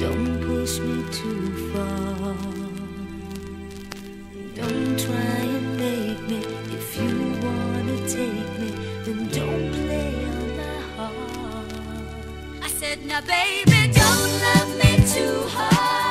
Don't push me too far. Don't try and make me. If you wanna take me, then don't play on my heart. I said, now baby, don't love me too hard.